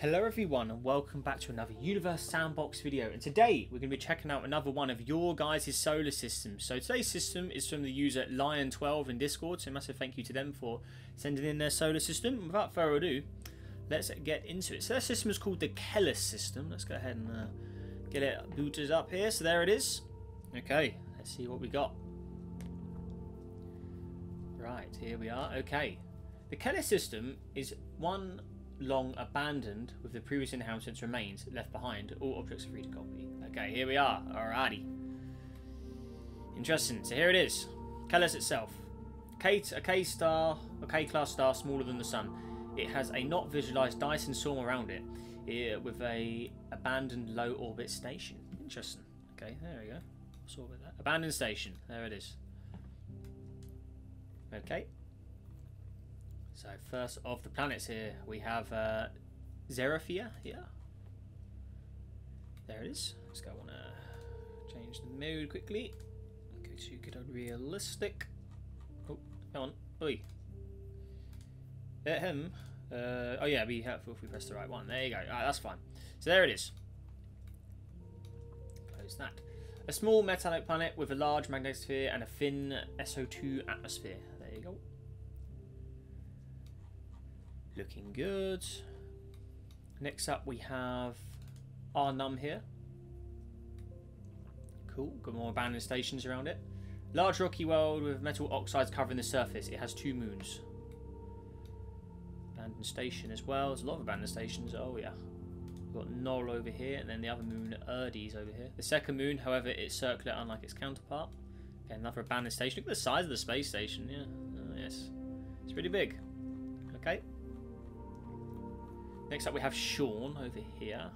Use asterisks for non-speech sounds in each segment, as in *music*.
Hello everyone and welcome back to another Universe Sandbox video and today we're going to be checking out another one of your guys' solar systems. So today's system is from the user Lion12 in Discord so massive thank you to them for sending in their solar system. Without further ado, let's get into it. So their system is called the Kellis system. Let's go ahead and uh, get it booted up here. So there it is. Okay, let's see what we got. Right, here we are. Okay. The Kellis system is one long abandoned with the previous inhabitants' remains left behind. All objects are free to copy. Okay, here we are. Alrighty. Interesting. So here it is. Kellis itself. K a K star, a K class star smaller than the sun. It has a not visualized Dyson swarm around it, eh, with a abandoned low orbit station. Interesting. Okay, there we go. Abandoned station. There it is. Okay. So first of the planets here, we have uh, Zeraphia here. There it is. Let's go on uh, change the mood quickly. Go to good old realistic. Oh, come on. Oi. Ahem. Uh, oh yeah, be helpful if we press the right one. There you go. Alright, that's fine. So there it is. Close that. A small metallic planet with a large magnetosphere and a thin SO2 atmosphere. There you go. Looking good. Next up we have Arnum here. Cool, got more abandoned stations around it. Large rocky world with metal oxides covering the surface. It has two moons. Abandoned station as well. There's a lot of abandoned stations. Oh yeah. We've got Knoll over here and then the other moon, Erdes, over here. The second moon, however, it's circular unlike its counterpart. Okay, another abandoned station. Look at the size of the space station. Yeah, oh, yes. It's pretty big. Next up we have Sean over here.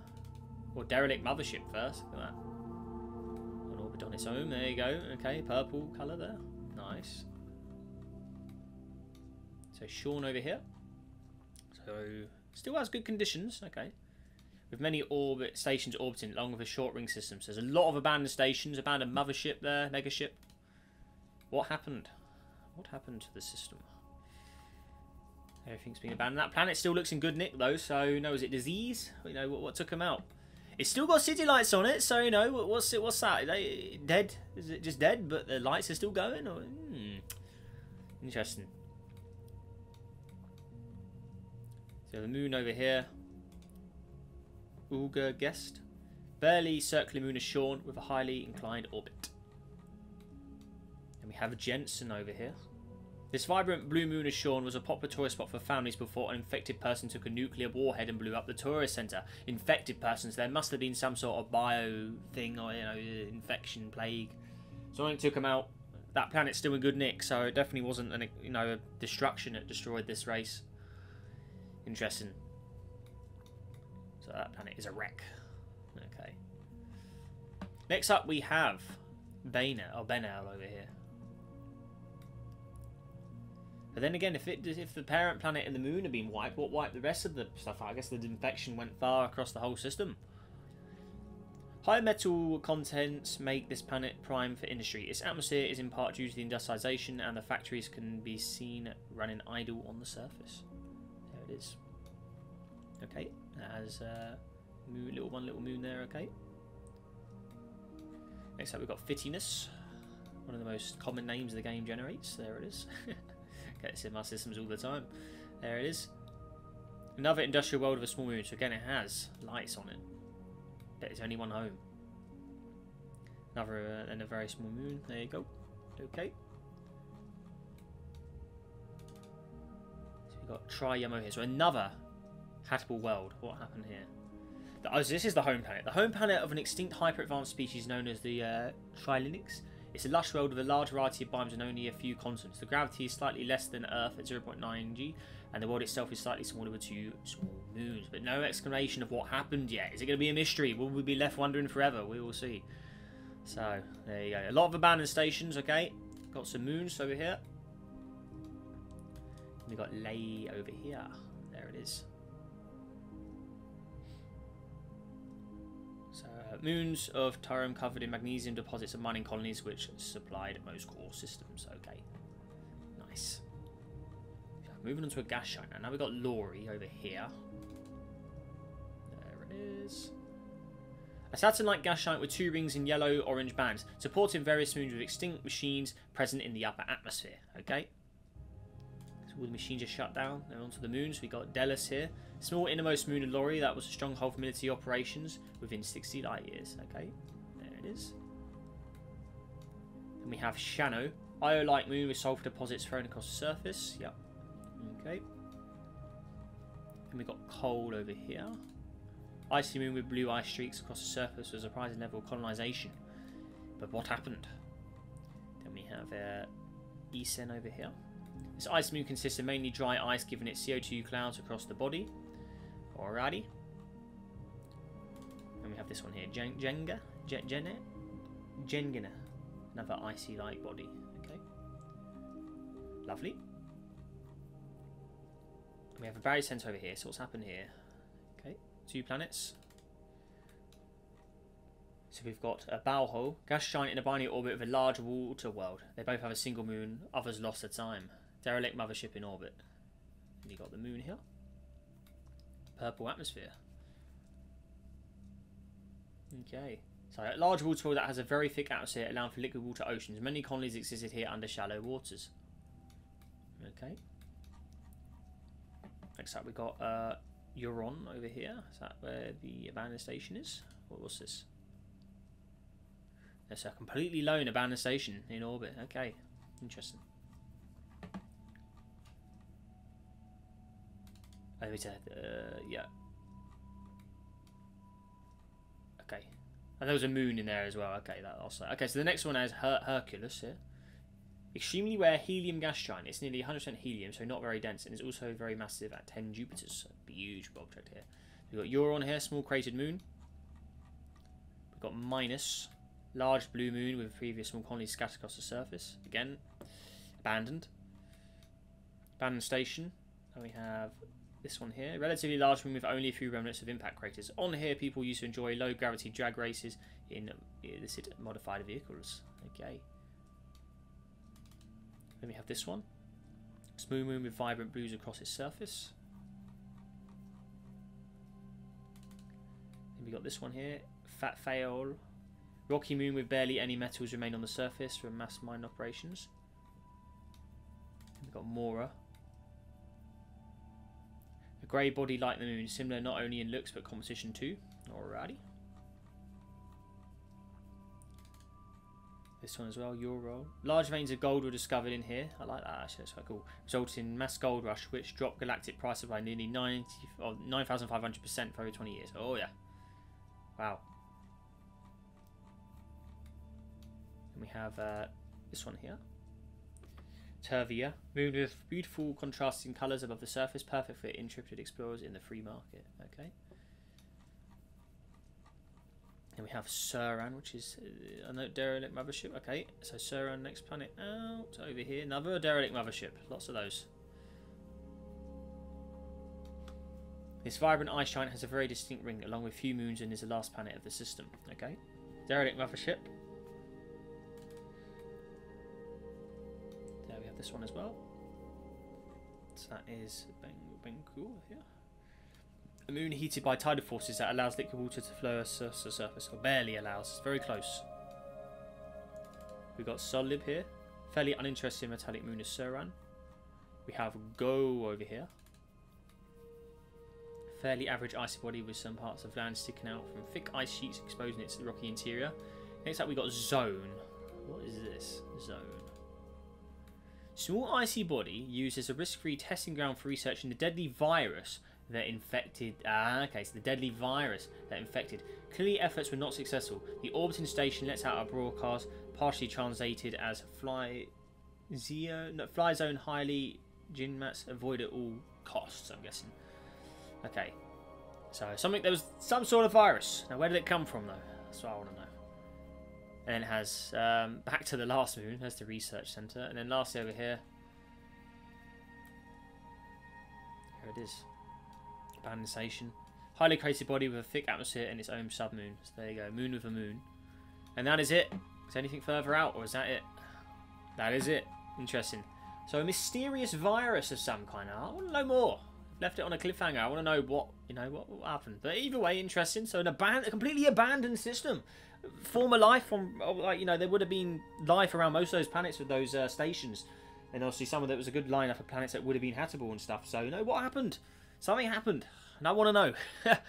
Or Derelict Mothership first. Look at that. An orbit on its own. There you go. Okay, purple colour there. Nice. So Sean over here. So still has good conditions. Okay. With many orbit stations orbiting along with a short ring system. So there's a lot of abandoned stations, abandoned mothership there, megaship. What happened? What happened to the system? Everything's been abandoned. That planet still looks in good nick though, so you know, is it disease? You know, what, what took them out? It's still got city lights on it, so you know, what's it? What's that? Are they dead? Is it just dead, but the lights are still going? Or hmm. interesting. So the moon over here. Ulga guest. Barely circular moon is Sean with a highly inclined orbit. And we have Jensen over here. This vibrant blue moon as Sean was a popular tourist spot for families before an infected person took a nuclear warhead and blew up the tourist centre. Infected persons, there must have been some sort of bio thing or, you know, infection, plague. Something took them out. That planet's still in good nick, so it definitely wasn't, an, you know, a destruction that destroyed this race. Interesting. So that planet is a wreck. Okay. Next up we have Bainer, or Benel over here. But then again, if it if the parent planet and the moon have been wiped, what wiped the rest of the stuff? I guess the infection went far across the whole system. High metal contents make this planet prime for industry. Its atmosphere is in part due to the industrialization, and the factories can be seen running idle on the surface. There it is. Okay, that has uh, moon, little one little moon there. Okay. Next up, we've got Fittiness, one of the most common names the game generates. There it is. *laughs* Gets in my systems all the time. There it is. Another industrial world of a small moon. So again, it has lights on it. But it's only one home. Another uh, and a very small moon. There you go. Okay. So we've got Tri-Yamo here. So another habitable world. What happened here? Oh, so this is the home planet. The home planet of an extinct hyper-advanced species known as the uh, it's a lush world with a large variety of biomes and only a few continents. The gravity is slightly less than Earth at 0.9 g, and the world itself is slightly smaller with two small moons. But no explanation of what happened yet. Is it going to be a mystery? Will we be left wondering forever? We will see. So, there you go. A lot of abandoned stations, okay. Got some moons over here. we got Lay over here. There it is. Moons of Tarim covered in magnesium deposits and mining colonies which supplied most core systems. Okay, nice. Moving on to a gas giant now. We've got Lori over here. There it is. A Saturn-like gas giant with two rings in yellow-orange bands, supporting various moons with extinct machines present in the upper atmosphere. Okay. All the machines are shut down. Then onto the moons. We got Delos here. Small innermost moon of Lori. That was a stronghold for military operations within 60 light years. Okay. There it is. And we have Shano. Io-like moon with sulfur deposits thrown across the surface. Yep. Okay. And we got cold over here. Icy moon with blue ice streaks across the surface was a surprising level of colonisation. But what happened? Then we have uh, Isen over here. This ice moon consists of mainly dry ice given its CO2 clouds across the body. Alrighty. And we have this one here, Jen Jenga? Jen Jenna? Jengina. Another icy-like body. Okay. Lovely. We have a barycenter over here, so what's happened here? Okay, two planets. So we've got a Bauho, gas giant in a binary orbit with a large water world. They both have a single moon, others lost at time. Derelict mothership in orbit. You got the moon here. Purple atmosphere. Okay. So a large water world that has a very thick atmosphere allowing for liquid water oceans. Many colonies existed here under shallow waters. Okay. Next up, we got uh, Euron over here. Is that where the abandoned station is? What was this? There's a completely lone abandoned station in orbit. Okay, interesting. Oh, we said, uh, yeah. Okay. And there was a moon in there as well. Okay, that also. Okay, so the next one is Her Hercules here. Extremely rare helium gas giant. It's nearly 100% helium, so not very dense, and it's also very massive at 10 Jupiters. So huge object here. We've got Euron here, small cratered moon. We've got Minus, large blue moon with previous small colonies scattered across the surface. Again, abandoned. Abandoned station. And we have this one here. Relatively large moon with only a few remnants of impact craters. On here, people used to enjoy low gravity drag races in uh, illicit modified vehicles. Okay. Then we have this one. Smooth moon with vibrant blues across its surface. Then we got this one here. Fat Faol. Rocky moon with barely any metals remain on the surface from mass mine operations. We've got Mora. Grey body like the moon, similar not only in looks but composition too. Alrighty. This one as well, Euro. Large veins of gold were discovered in here. I like that actually, that's quite cool. Resulting in mass gold rush, which dropped galactic prices by nearly 90, oh, 9,500% for over 20 years. Oh yeah. Wow. And we have uh, this one here. Tervia, moon with beautiful contrasting colours above the surface, perfect for intrepid explorers in the free market. Okay. And we have Suran, which is uh, another derelict mothership. Okay, so Suran, next planet out over here. Another derelict mothership. Lots of those. This vibrant ice giant has a very distinct ring, along with few moons, and is the last planet of the system. Okay, derelict mothership. This one as well. So that is Benku here. A moon heated by tidal forces that allows liquid water to flow across the surface, or barely allows. It's very close. We've got Solib here. Fairly uninteresting metallic moon is Suran. We have Go over here. Fairly average icy body with some parts of land sticking out from thick ice sheets exposing it to the rocky interior. Next up we got Zone. What is this? Zone. Small icy body used as a risk-free testing ground for researching the deadly virus that infected. Ah, okay, so the deadly virus that infected. Clearly, efforts were not successful. The orbiting station lets out a broadcast, partially translated as "Fly no, Fly Zone highly Gin Jinmats avoid at all costs." I'm guessing. Okay, so something there was some sort of virus. Now, where did it come from, though? That's what I want to know. And then it has um, back to the last moon. There's the research center, and then lastly over here. Here it is. Abandoned station. Highly crazy body with a thick atmosphere and its own submoon. So there you go, moon with a moon. And that is it. Is anything further out, or is that it? That is it. Interesting. So a mysterious virus of some kind. I want to know more. Left it on a cliffhanger. I want to know what You know what, what happened? But either way, interesting. So an abandoned, a completely abandoned system. Former life from oh, like you know there would have been life around most of those planets with those uh, stations, and obviously some of it was a good lineup of planets that would have been habitable and stuff. So you know what happened? Something happened, and I want to know. *laughs* but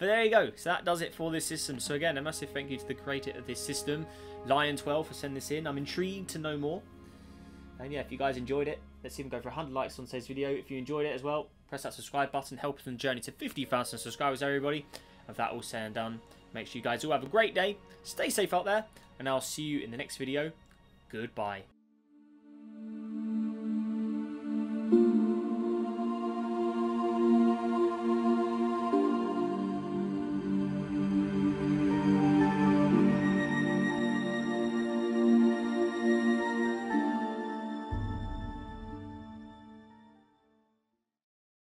there you go. So that does it for this system. So again, a massive thank you to the creator of this system, Lion12, for sending this in. I'm intrigued to know more. And yeah, if you guys enjoyed it, let's even go for 100 likes on today's video. If you enjoyed it as well, press that subscribe button. Help us on the journey to 50,000 subscribers, everybody. With that all said and done, make sure you guys all have a great day. Stay safe out there, and I'll see you in the next video. Goodbye.